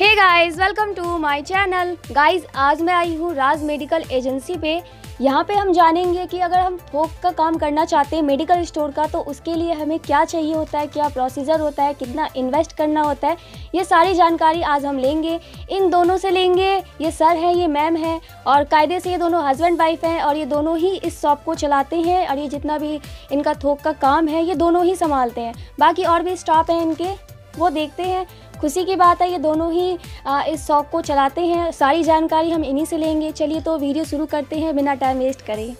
Guys welcome to my channel guys आज मैं आई हूँ राज मेडिकल एजेंसी पे। यहाँ पे हम जानेंगे कि अगर हम थोक का काम करना चाहते हैं मेडिकल स्टोर का तो उसके लिए हमें क्या चाहिए होता है, क्या प्रोसीजर होता है, कितना इन्वेस्ट करना होता है, ये सारी जानकारी आज हम लेंगे। इन दोनों से लेंगे, ये सर हैं, ये मैम हैं, और कायदे से ये दोनों हस्बैंड वाइफ हैं, और ये दोनों ही इस शॉप को चलाते हैं, और ये जितना भी इनका थोक का काम है, ये दोनों ही संभालते हैं। बाकी और भी स्टाफ हैं इनके, वो देखते हैं। खुशी की बात है, ये दोनों ही इस शौक़ को चलाते हैं। सारी जानकारी हम इन्हीं से लेंगे। चलिए तो वीडियो शुरू करते हैं, बिना टाइम वेस्ट करें।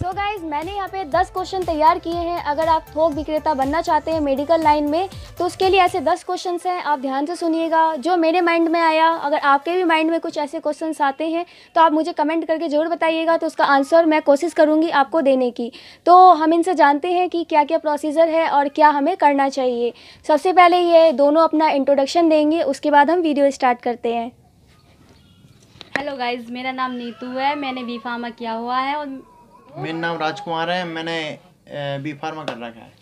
सो so गाइज़ मैंने यहाँ पे 10 क्वेश्चन तैयार किए हैं। अगर आप थोक विक्रेता बनना चाहते हैं मेडिकल लाइन में तो उसके लिए ऐसे 10 क्वेश्चन हैं। आप ध्यान से सुनिएगा। जो मेरे माइंड में आया, अगर आपके भी माइंड में कुछ ऐसे क्वेश्चन आते हैं तो आप मुझे कमेंट करके ज़रूर बताइएगा तो उसका आंसर मैं कोशिश करूँगी आपको देने की। तो हम इनसे जानते हैं कि क्या क्या प्रोसीजर है और क्या हमें करना चाहिए। सबसे पहले ये दोनों अपना इंट्रोडक्शन देंगे, उसके बाद हम वीडियो स्टार्ट करते हैं। हेलो गाइज़ मेरा नाम नीतू है। मैंने बी फार्मा किया हुआ है और मेरा नाम राजकुमार है मैंने बी फार्मा कर रखा है।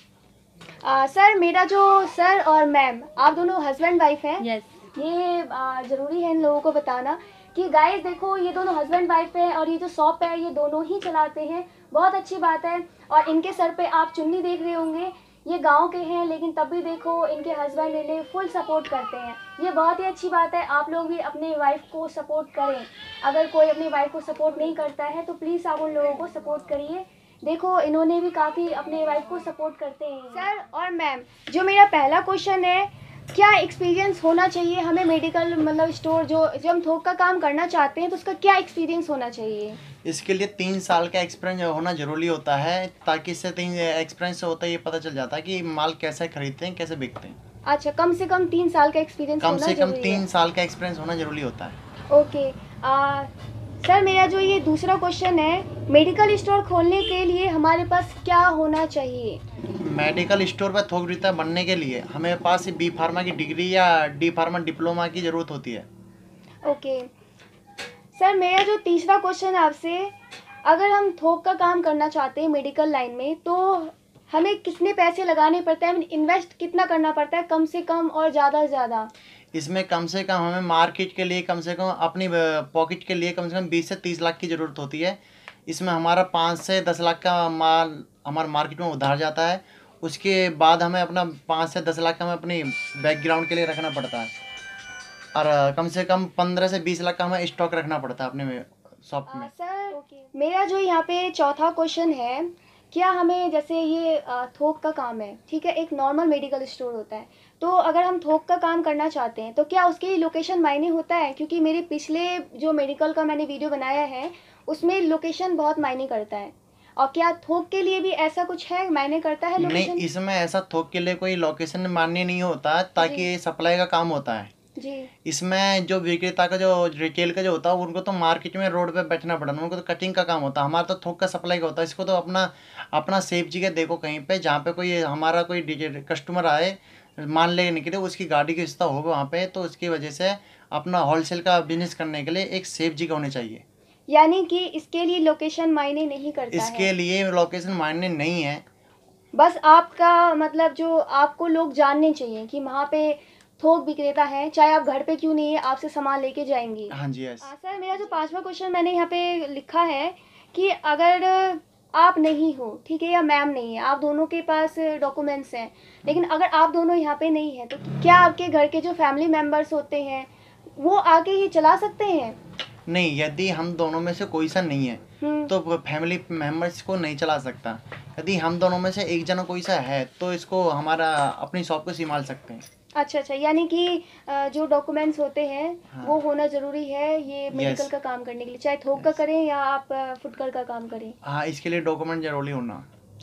आ, सर मेरा जो सर और मैम आप दोनों हस्बैंड वाइफ हैं? यस ये आ, ज़रूरी है इन लोगों को बताना कि गाइस देखो ये दोनों हस्बैंड वाइफ है और ये जो शॉप है ये दोनों ही चलाते हैं। बहुत अच्छी बात है और इनके सर पे आप चुन्नी देख रहे होंगे ये गाँव के हैं, लेकिन तब भी देखो इनके हस्बैंड इन्हें फुल सपोर्ट करते हैं। ये बहुत ही अच्छी बात है, आप लोग भी अपने वाइफ को सपोर्ट करें। अगर कोई अपनी वाइफ को सपोर्ट नहीं करता है तो प्लीज़ आप उन लोगों को सपोर्ट करिए। देखो, इन्होंने भी काफ़ी अपने वाइफ को सपोर्ट करते हैं। सर और मैम जो मेरा पहला क्वेश्चन है क्या एक्सपीरियंस होना चाहिए? हमें मेडिकल मतलब स्टोर जो जब हम थोक का काम करना चाहते हैं तो उसका क्या एक्सपीरियंस होना चाहिए? इसके लिए तीन साल का एक्सपीरियंस होना ज़रूरी होता है ताकि इससे तीन एक्सपीरियंस होता है ये पता चल जाता है कि माल कैसे खरीदते हैं कैसे बिकते हैं। अच्छा कम से कम तीन साल का एक्सपीरियंस कम से कम तीन साल का एक्सपीरियंस होना ज़रूरी होता है। ओके सर मेरा जो ये दूसरा क्वेश्चन है मेडिकल स्टोर खोलने के लिए हमारे पास क्या होना चाहिए? मेडिकल स्टोर पर थोक विक्रेता बनने के लिए हमें पास बी फार्मा की डिग्री या डी फार्मा डिप्लोमा की ज़रूरत होती है। ओके। सर मेरा जो तीसरा क्वेश्चन है आपसे अगर हम थोक का काम करना चाहते हैं मेडिकल लाइन में तो हमें कितने पैसे लगाने पड़ते हैं? इन्वेस्ट कितना करना पड़ता है? कम से कम और ज़्यादा से ज़्यादा। इसमें कम से कम हमें मार्केट के लिए कम से कम अपनी पॉकेट के लिए कम से कम बीस से तीस लाख की ज़रूरत होती है। इसमें हमारा पाँच से दस लाख का माल हमारे मार्केट में उधार जाता है। उसके बाद हमें अपना पाँच से दस लाख का हमें अपनी बैकग्राउंड के लिए रखना पड़ता है। और कम से कम पंद्रह से बीस लाख का हमें स्टॉक रखना पड़ता है अपने शॉप में। सर, मेरा जो यहाँ पे चौथा क्वेश्चन है, क्या हमें जैसे ये थोक का काम है, ठीक है? एक नॉर्मल मेडिकल स्टोर होता है। तो अगर हम थोक का काम करना चाहते हैं तो क्या उसके लोकेशन मायने होता है? क्योंकि मेरे पिछले जो मेडिकल का मैंने वीडियो बनाया है उसमें लोकेशन बहुत मायने करता है। और क्या थोक के लिए भी ऐसा कुछ है? मायने करता है नहीं लोकेशन इसमें ऐसा थोक के लिए कोई लोकेशन मान्य नहीं होता ताकि सप्लाई का काम होता है। जी। इसमें जो विक्रेता का जो रिटेल का जो होता है उनको तो मार्केट में रोड पे बैठना पड़ता है उनको तो कटिंग का काम होता है। हमारा तो थोक का सप्लाई का होता है इसको तो अपना अपना सेफ़ जगह देखो कहीं पे जहाँ पे कोई हमारा कोई कस्टमर आए मान लेने के लिए उसकी गाड़ी की व्यवस्था होगा वहाँ पे तो उसकी वजह से अपना होलसेल का बिज़नेस करने के लिए एक सेफ़ जगह होनी चाहिए। यानी कि इसके लिए लोकेशन मायने नहीं करता इसके है लिए लोकेशन मान्य नहीं है। बस आपका मतलब जो आपको लोग जानने चाहिए कि वहाँ पे थोक विक्रेता है चाहे आप घर पे क्यों नहीं है आपसे सामान लेके जाएँगे। हाँ जी हाँ, सर मेरा जो पांचवा क्वेश्चन मैंने यहाँ पे लिखा है कि अगर आप नहीं हो ठीक है या मैम नहीं है आप दोनों के पास डॉक्यूमेंट्स हैं लेकिन अगर आप दोनों यहाँ पे नहीं है तो क्या आपके घर के जो फैमिली मेंबर्स होते हैं वो आके ही चला सकते हैं? नहीं यदि हम दोनों में से कोई सा नहीं है हम्म, तो फैमिली मेंबर्स को नहीं चला सकता। यदि हम दोनों में से एक जना कोई सा है तो इसको हमारा अपनी शॉप को संभाल सकते हैं। अच्छा अच्छा यानी कि अ, जो डॉक्यूमेंट्स होते हैं हाँ। वो होना ज़रूरी है ये मेडिकल Yes. का काम करने के लिए चाहे थोक का करें या आप फुटकर का काम करें। हाँ इसके लिए डॉक्यूमेंट ज़रूरी होना।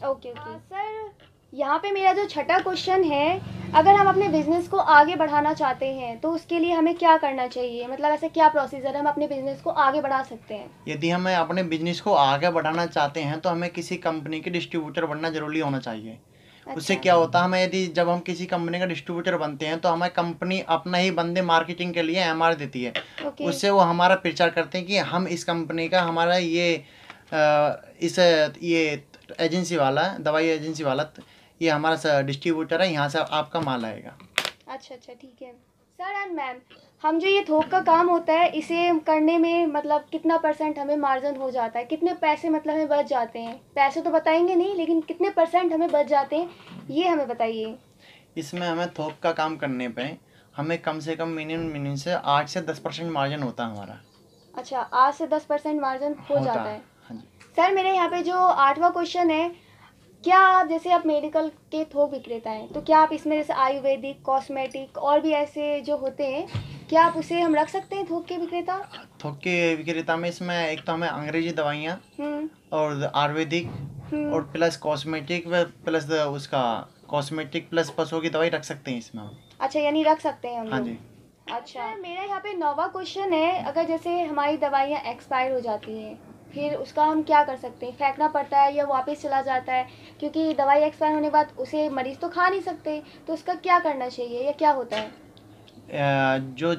Okay okay. सर यहाँ पे मेरा जो छठा क्वेश्चन है अगर हम अपने बिज़नेस को आगे बढ़ाना चाहते हैं तो उसके लिए हमें क्या करना चाहिए? मतलब ऐसे क्या प्रोसीजर हम अपने बिज़नेस को आगे बढ़ा सकते हैं? यदि हमें अपने बिज़नेस को आगे बढ़ाना चाहते हैं तो हमें किसी कंपनी के डिस्ट्रीब्यूटर बनना ज़रूरी होना चाहिए। उससे अच्छा। क्या होता है हमें यदि जब हम किसी कंपनी का डिस्ट्रीब्यूटर बनते हैं तो हमें कंपनी अपना ही बंदे मार्केटिंग के लिए एमआर देती है। उससे वो हमारा प्रचार करते हैं कि हम इस कंपनी का हमारा ये इस ये एजेंसी वाला दवाई एजेंसी वाला ये हमारा डिस्ट्रीब्यूटर है यहाँ से आपका माल आएगा। अच्छा अच्छा ठीक है। सर एंड मैम हम जो ये थोक का काम होता है इसे करने में मतलब कितना परसेंट हमें मार्जिन हो जाता है? कितने पैसे मतलब हमें बच जाते हैं? पैसे तो बताएँगे नहीं लेकिन कितने परसेंट हमें बच जाते हैं ये हमें बताइए। इसमें हमें थोक का काम करने पे हमें कम से कम मिनिमम मिनिमम से आठ से दस परसेंट मार्जिन होता है हमारा। अच्छा आठ से दस परसेंट मार्जिन हो जाता है हाँ। सर मेरे यहाँ पे जो आठवां क्वेश्चन है क्या आप जैसे आप मेडिकल के थोक विक्रेता हैं तो क्या आप इसमें जैसे आयुर्वेदिक कॉस्मेटिक और भी ऐसे जो होते हैं क्या आप उसे हम रख सकते हैं थोक के विक्रेता? थोक के विक्रेता में इसमें एक तो हमें अंग्रेज़ी दवाइयाँ हम्म। और आयुर्वेदिक हम्म। और प्लस कॉस्मेटिक प्लस उसका कॉस्मेटिक प्लस पशुओं की दवाई रख सकते हैं इसमें अच्छा यानी रख सकते हैं हम हाँ जी। अच्छा। मेरा यहाँ पे नौवा क्वेश्चन है। अगर जैसे हमारी दवाइयाँ एक्सपायर हो जाती हैं फिर उसका हम क्या कर सकते हैं? फेंकना पड़ता है या वापस चला जाता है? क्योंकि दवाई एक्सपायर होने के बाद उसे मरीज़ तो खा नहीं सकते तो उसका क्या करना चाहिए या क्या होता है? जो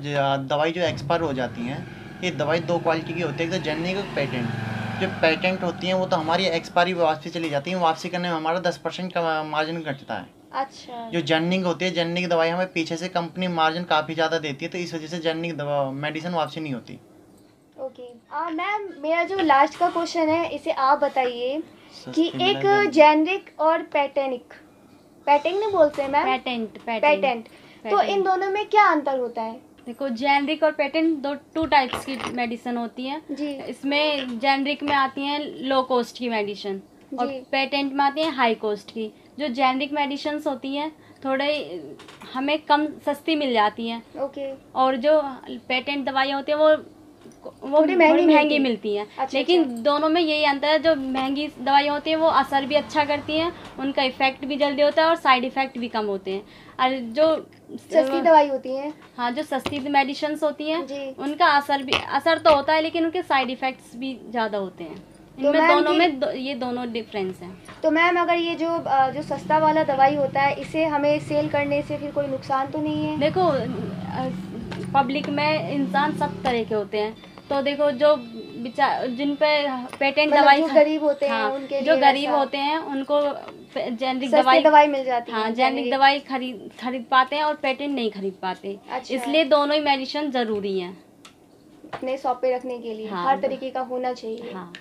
दवाई जो एक्सपायर हो जाती हैं ये दवाई दो क्वालिटी की होती है एक तो जेनरिक और पेटेंट जो पेटेंट होती हैं वो तो हमारी एक्सपायरी वापसी चली जाती हैं वापसी करने में हमारा दस परसेंट का मार्जिन घटता है। अच्छा। जो जेनिक होती है जेनिक दवाई हमें पीछे से कंपनी मार्जिन काफ़ी ज़्यादा देती है तो इस वजह से जेनिक दवा मेडिसिन वापसी नहीं होती। ओके। मैम मेरा जो लास्ट का क्वेश्चन है इसे आप बताइए कि एक जेनरिक और पेटेनिक पेटेंट नहीं बोलते हैं मैम? पेटेंट पेटेंट तो इन दोनों में क्या अंतर होता है? देखो जेनरिक और पेटेंट दो टू टाइप्स की मेडिसिन होती है। जी। इसमें जेनरिक में आती है लो कॉस्ट की मेडिसिन और पेटेंट में आती है हाई कॉस्ट की। जो जेनरिक मेडिसिन होती हैं थोड़े हमें कम सस्ती मिल जाती हैं। ओके और जो पेटेंट दवाइयाँ होती हैं वो वो थोड़ी महँगी महँगी मिलती मिलती हैं। अच्छा, लेकिन अच्छा। दोनों में यही अंतर है जो महँगी दवाइयाँ होती हैं वो असर भी अच्छा करती हैं उनका इफ़ेक्ट भी जल्दी होता है और साइड इफ़ेक्ट भी कम होते हैं। और जो सस्ती दवाई होती है। हाँ जो सस्ती मेडिसिन होती हैं उनका असर भी असर तो होता है लेकिन उनके साइड इफेक्ट्स भी ज़्यादा होते हैं। तो इनमें दोनों में दो, ये दोनों डिफरेंस हैं। तो मैम अगर ये जो जो सस्ता वाला दवाई होता है इसे हमें सेल करने से फिर कोई नुकसान तो नहीं है? देखो पब्लिक में इंसान सब तरह के होते हैं। तो देखो जो जिन पे पेटेंट मतलब दवाई जो गरीब होते हैं हाँ, उनके जो गरीब होते हैं उनको जेनरिक दवाई दवाई मिल जाती है हाँ जेनरिक दवाई खरीद खरीद पाते हैं और पेटेंट नहीं खरीद पाते। अच्छा। इसलिए दोनों ही मेडिसिन ज़रूरी है। अपने शॉप पे रखने के लिए। हाँ। हर तरीके का होना चाहिए। हाँ।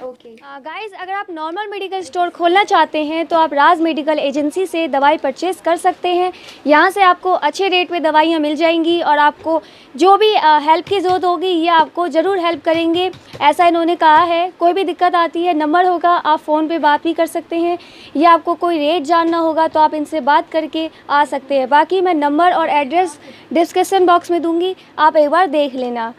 ओके गाइस अगर आप नॉर्मल मेडिकल स्टोर खोलना चाहते हैं तो आप राज मेडिकल एजेंसी से दवाई परचेस कर सकते हैं। यहाँ से आपको अच्छे रेट पे दवाइयाँ मिल जाएँगी और आपको जो भी हेल्प की ज़रूरत होगी, ये आपको ज़रूर हेल्प करेंगे। ऐसा इन्होंने कहा है। कोई भी दिक्कत आती है नंबर होगा, आप फ़ोन पे बात भी कर सकते हैं। या आपको कोई रेट जानना होगा तो आप इनसे बात करके आ सकते हैं। बाकी मैं नंबर और एड्रेस डिस्क्रिप्सन बॉक्स में दूँगी। आप एक बार देख लेना।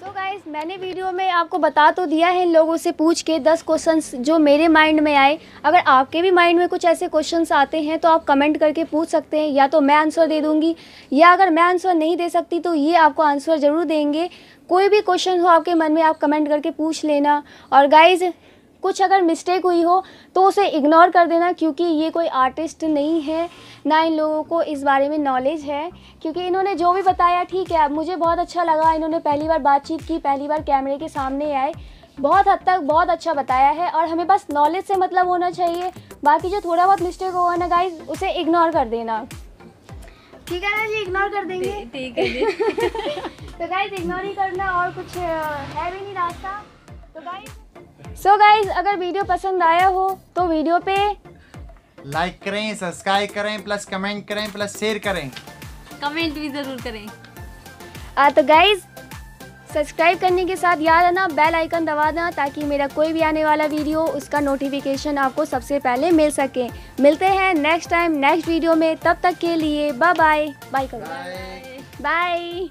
सो so गाइज़ मैंने वीडियो में आपको बता तो दिया है इन लोगों से पूछ के दस क्वेश्चंस जो मेरे माइंड में आए। अगर आपके भी माइंड में कुछ ऐसे क्वेश्चंस आते हैं तो आप कमेंट करके पूछ सकते हैं, या तो मैं आंसर दे दूँगी, या अगर मैं आंसर नहीं दे सकती तो ये आपको आंसर ज़रूर देंगे। कोई भी क्वेश्चन हो, आपके मन में आप कमेंट करके पूछ लेना। और गाइज़ कुछ अगर मिस्टेक हुई हो तो उसे इग्नोर कर देना क्योंकि ये कोई आर्टिस्ट नहीं है ना इन लोगों को इस बारे में नॉलेज है। क्योंकि इन्होंने जो भी बताया ठीक है मुझे बहुत अच्छा लगा इन्होंने पहली बार बातचीत की पहली बार कैमरे के सामने आए। बहुत हद तक बहुत अच्छा बताया है और हमें बस नॉलेज से मतलब होना चाहिए। बाकी जो थोड़ा बहुत मिस्टेक होगा ना गाइज़ उसे इग्नोर कर देना। ठीक है ना जी? इग्नोर कर देंगे। ठीक है जी। तो गाइज़ इग्नोर ही करना और कुछ है भी नहीं रास्ता। तो गाइज़ सो गाइज़ अगर वीडियो पसंद आया हो तो वीडियो पे लाइक करें सब्सक्राइब करें प्लस कमेंट करें प्लस शेयर करें। कमेंट भी ज़रूर करें। आ, तो गाइज़ सब्सक्राइब करने के साथ याद है ना बेल आइकन दबा देना ताकि मेरा कोई भी आने वाला वीडियो उसका नोटिफिकेशन आपको सबसे पहले मिल सके। मिलते हैं नेक्स्ट टाइम नेक्स्ट वीडियो में। तब तक के लिए बाय बाय बाय बाय